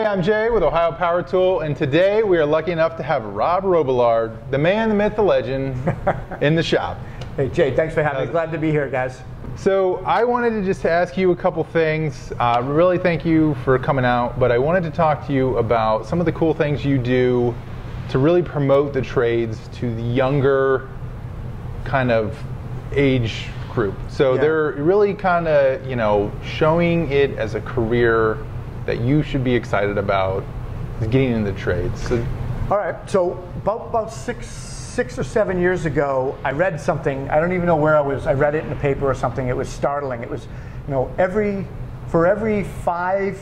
Hey, I'm Jay with Ohio Power Tool, and today we are lucky enough to have Rob Robillard, the man, the myth, the legend, in the shop. Hey, Jay, thanks for having me. Glad to be here, guys. So I wanted to just ask you a couple things. Uh, really thank you for coming out, but I wanted to talk to you about some of the cool things you do to really promote the trades to the younger kind of age group. So Yeah. they're really kind of, you know, showing it as a career that you should be excited about is getting into the trades. So All right, so about, about six, six or seven years ago, I read something. I don't even know where I was. I read it in a paper or something. It was startling. It was, you know, every for every five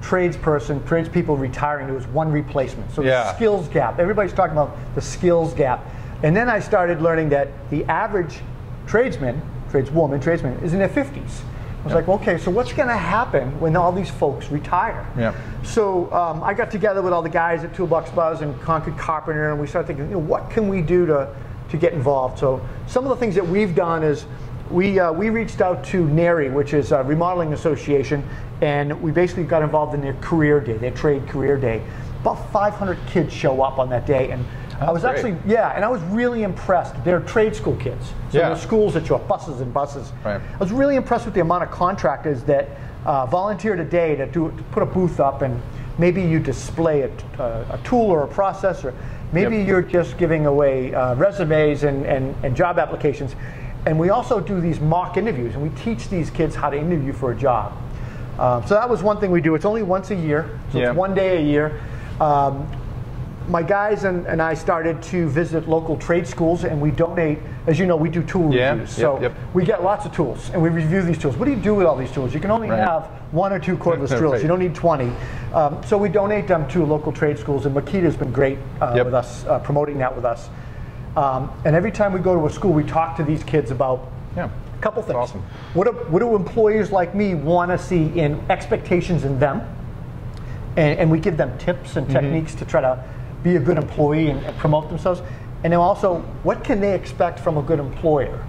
tradesperson, tradespeople retiring, there was one replacement. So Yeah. the skills gap. Everybody's talking about the skills gap. And then I started learning that the average tradesman, tradeswoman, tradesman, is in their 50s. I was like, okay, so what's going to happen when all these folks retire? Yeah. So um, I got together with all the guys at Toolbox Buzz and Concord Carpenter, and we started thinking, you know, what can we do to, to get involved? So some of the things that we've done is we, uh, we reached out to NARI, which is a remodeling association, and we basically got involved in their career day, their trade career day. About 500 kids show up on that day, and I was great. actually yeah, and I was really impressed. They're trade school kids, so Yeah. they're schools that show up, buses and buses. Right. I was really impressed with the amount of contractors that uh, volunteered a day to do to put a booth up and maybe you display a, uh, a tool or a process or maybe Yep. you're just giving away uh, resumes and, and, and job applications. And we also do these mock interviews and we teach these kids how to interview for a job. Um, so that was one thing we do. It's only once a year, so Yeah. it's one day a year. Um, my guys and, and I started to visit local trade schools and we donate, as you know, we do tool Yeah, reviews. So yep. we get lots of tools and we review these tools. What do you do with all these tools? You can only Right. have one or two cordless drills. Right. You don't need 20. Um, so we donate them to local trade schools and Makita's been great uh, Yep. with us, uh, promoting that with us. Um, and every time we go to a school, we talk to these kids about yeah. a couple things. awesome. What, do, what do employers like me want to see in expectations in them? And, and we give them tips Mm-hmm. and techniques to try to be a good employee and, and promote themselves. And then also, what can they expect from a good employer?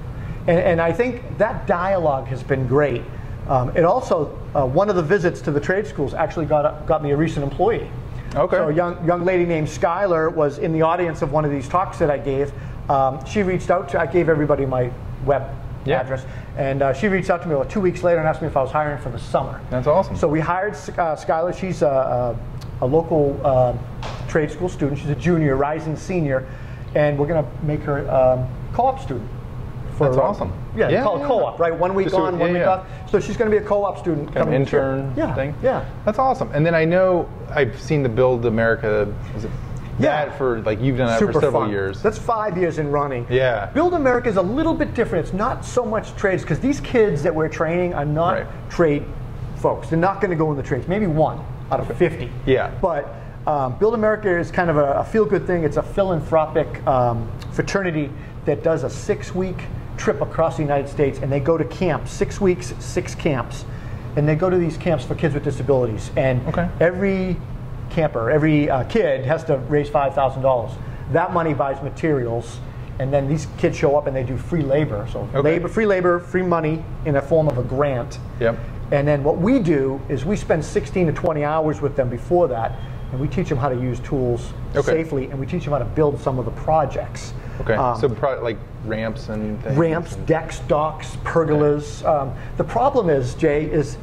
And, and I think that dialogue has been great. Um, it also, uh, one of the visits to the trade schools actually got, a, got me a recent employee. Okay. So a young, young lady named Skylar was in the audience of one of these talks that I gave. Um, she reached out to, I gave everybody my web Yeah. address, and uh, she reached out to me about two weeks later and asked me if I was hiring for the summer. That's awesome. So we hired uh, Skylar. She's a, a, a local uh, trade school student. She's a junior, rising senior, and we're going to make her um, co-op student. For, That's awesome. Yeah, Yeah, called yeah. co-op, right? One week Just so- on, one yeah, week off. So she's going to be a co-op student. kind of coming this year. intern yeah, thing. Yeah. That's awesome. And then I know I've seen the Build America. Is it Yeah. that for like you've done that Super for several fun. years? That's five years in running. Yeah. Build America is a little bit different. It's not so much trades because these kids that we're training are not Right. trade folks. They're not going to go in the trades. Maybe one out of 50. Yeah. But um, Build America is kind of a, a feel-good thing. It's a philanthropic um, fraternity that does a six-week trip across the United States, and they go to camps, six weeks, six camps, and they go to these camps for kids with disabilities. And Okay. every camper, every uh, kid has to raise five thousand dollars. That money buys materials, and then these kids show up and they do free labor. So Okay. labor, free labor, free money in a form of a grant. Yep. And then what we do is we spend 16 to 20 hours with them before that, and we teach them how to use tools Okay. safely, and we teach them how to build some of the projects. Okay. Um, so pro- like ramps and things. ramps, and- decks, docks, pergolas. Um, the problem is, Jay, is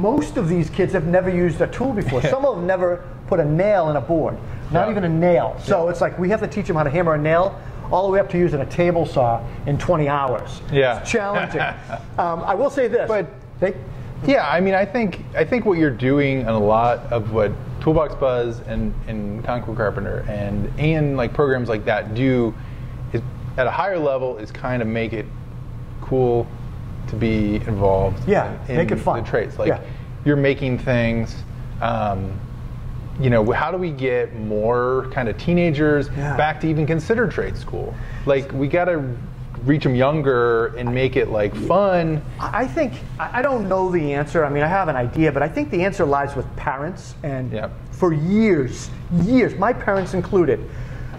most of these kids have never used a tool before. Some of them never put a nail in a board, not Yeah. even a nail. So it's like we have to teach them how to hammer a nail all the way up to using a table saw in 20 hours. Yeah. It's challenging. um, I will say this. But- they, Yeah, I mean, I think I think what you're doing and a lot of what Toolbox Buzz and and Concord Carpenter and and like programs like that do is at a higher level is kind of make it cool to be involved. Yeah, in, make it fun. The trades like Yeah. you're making things. Um, you know, how do we get more kind of teenagers Yeah. back to even consider trade school? Like, we got to reach them younger and make it like fun. I think I I don't know the answer. I mean, I have an idea, but I think the answer lies with parents. And Yep. for years, years, my parents included,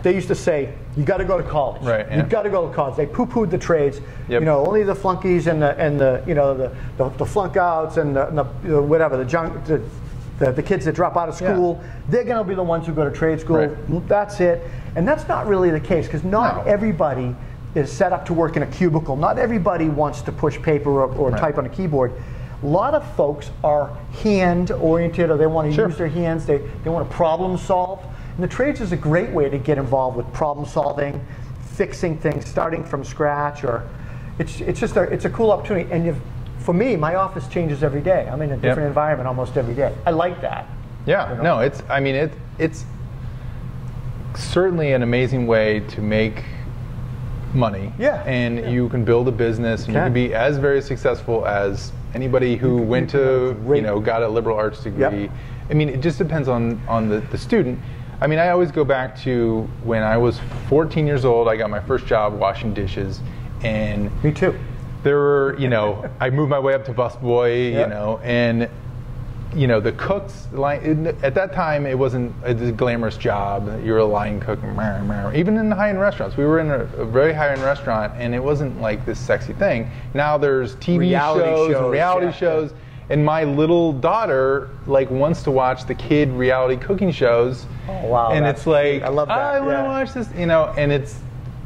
they used to say, "You got to go to college. Right, yeah. You got to go to college." They poo-pooed the trades. Yep. You know, only the flunkies and the and the you know the the, the flunk outs and the, and the whatever the junk the the, the kids that drop out of school, Yeah. they're going to be the ones who go to trade school. Right. That's it. And that's not really the case because not No. everybody is set up to work in a cubicle. Not everybody wants to push paper or, or Right. type on a keyboard. A lot of folks are hand oriented or they want to Sure. use their hands, they, they want to problem solve. And the trades is a great way to get involved with problem solving, fixing things, starting from scratch, or it's, it's just a, it's a cool opportunity. And for me, my office changes every day. I'm in a different environment almost every day. I like that. Yeah, You know? no, it's. I mean, it, it's certainly an amazing way to make money. Yeah, and yeah. you can build a business, and you can. can be as very successful as anybody who can- went to, you know, got a liberal arts degree. Yep. I mean, it just depends on on the, the student. I mean, I always go back to when I was 14 years old. I got my first job washing dishes, and Me too. there were, you know, I moved my way up to busboy, Yeah. you know, and you know the cooks line at that time it wasn't a glamorous job. You were a line cook, even in the high-end restaurants. We were in a, a very high-end restaurant, and it wasn't like this sexy thing. Now there's TV Reality shows, and reality yeah. shows, and my little daughter like wants to watch the kid reality cooking shows. Oh, wow, And it's like cute. I love that, I want to yeah. watch this, you know, and it's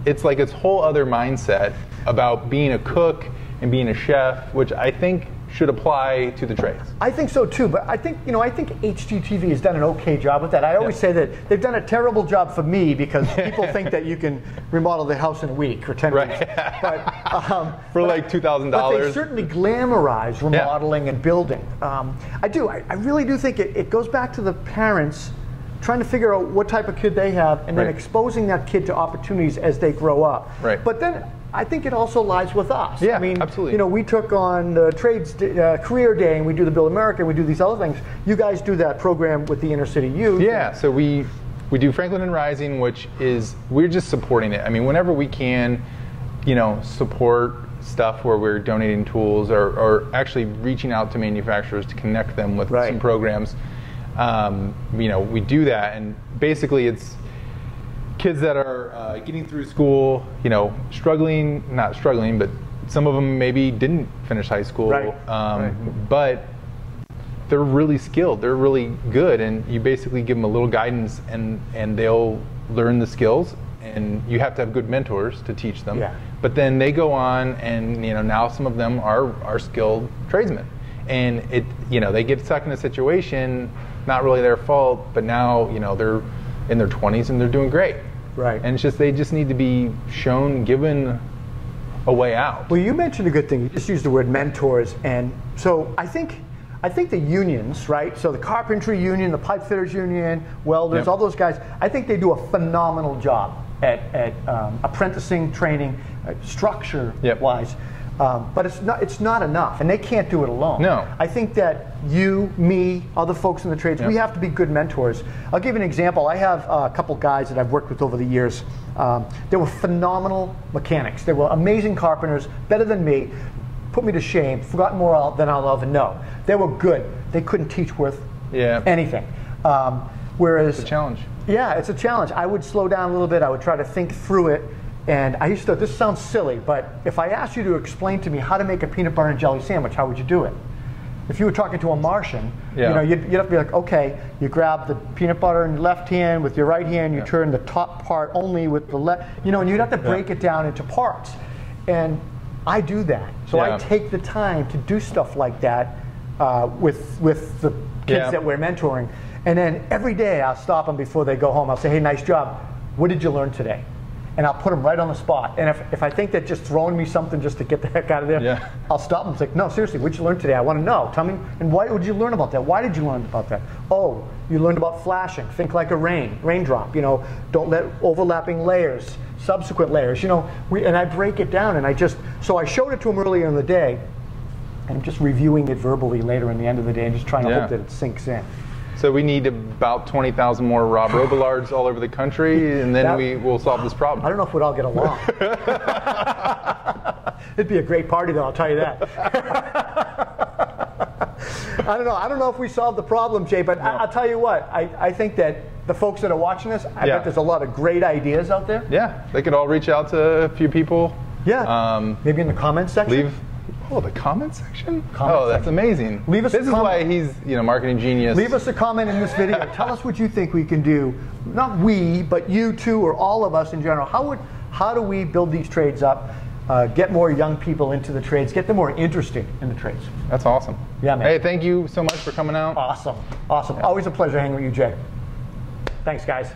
it's like it's whole other mindset about being a cook and being a chef, which I think should apply to the trades. I think so too, but I think you know I think HGTV has done an okay job with that. I always Yeah. say that they've done a terrible job for me because people think that you can remodel the house in a week or ten Right. weeks. But um, For but- like $2,000. But they certainly glamorize remodeling and building. Um, I do. I, I really do think it, it goes back to the parents trying to figure out what type of kid they have and then Right. exposing that kid to opportunities as they grow up. Right. But then I think it also lies with us. Yeah, I mean, absolutely. You know, we took on the trades uh, career day and we do the Build America and we do these other things. You guys do that program with the inner city youth. Yeah, so we we do Franklinton Rising, which is we're just supporting it. I mean, whenever we can, you know, support stuff where we're donating tools or, or actually reaching out to manufacturers to connect them with Right. some programs. Um, you know, we do that, and basically it's kids that are uh, getting through school, you know, struggling, not struggling, but some of them maybe didn't finish high school, Right, um, right. but they're really skilled. They're really good, and you basically give them a little guidance, and and they'll learn the skills. And you have to have good mentors to teach them. Yeah. But then they go on, and you know now some of them are are skilled tradesmen, and it you know they get stuck in a situation, not really their fault, but now you know they're in their 20s and they're doing great. Right. And it's just they just need to be shown, given a way out. Well, you mentioned a good thing. You just used the word mentors, and so I think I think the unions, right? So the carpentry union, the pipe fitters union, welders, Yep. all those guys. I think they do a phenomenal job at, at um, apprenticing, training, uh, structure Yep. Um, but it's not it's not enough, and they can't do it alone. No. I think that you, me, other folks in the trades, we have to be good mentors. I'll give you an example. I have uh, a couple guys that I've worked with over the years. Um, they were phenomenal mechanics. They were amazing carpenters, better than me. Put me to shame. Forgotten more than I'll ever know. They were good. They couldn't teach worth Yeah. anything. Um, whereas It's a challenge. yeah, it's a challenge. I would slow down a little bit. I would try to think through it. And I used to, this sounds silly, but if I asked you to explain to me how to make a peanut butter and jelly sandwich, how would you do it? If you were talking to a Martian, Yeah. you know, you'd, you'd have to be like, okay, you grab the peanut butter in your left hand, with your right hand, you Yeah. turn the top part only with the left, you know, and you'd have to break it down into parts. And I do that. So I take the time to do stuff like that uh, with, with the kids Yeah. that we're mentoring. And then every day I'll stop them before they go home. I'll say, hey, nice job. What did you learn today? And I'll put them right on the spot. And if, if I think they're just throwing me something just to get the heck out of there, Yeah. I'll stop them and say, no, seriously, what did you learn today? I want to know. Tell me, and why would you learn about that? Why did you learn about that? Oh, you learned about flashing. Think like a rain, raindrop. You know, don't let overlapping layers, subsequent layers. You know, we, and I break it down, and I just so I showed it to him earlier in the day, and I'm just reviewing it verbally later in the end of the day, and just trying to Yeah. hope that it sinks in. So we need about 20,000 more Rob Robillards all over the country, and then That- we will solve this problem. I don't know if we'd all get along. It'd be a great party, though. I'll tell you that. I don't know. I don't know if we solved the problem, Jay, but I, I'll tell you what. I, I think that the folks that are watching this, I Yeah. bet there's a lot of great ideas out there. Yeah, they could all reach out to a few people. Yeah. Um, Maybe in the comments section. leave Oh, the comment section? Comment oh, that's section. amazing. Leave us a comment. This is comment. why he's, you know, marketing genius. Leave us a comment in this video. Tell us what you think we can do. Not we, but you too, or all of us in general. How would how do we build these trades up? Uh, get more young people into the trades. Get them more interested in the trades. That's awesome. Yeah, man. Hey, thank you so much for coming out. Awesome, awesome. Always a pleasure hanging with you, Jay. Thanks, guys.